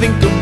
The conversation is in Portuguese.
think about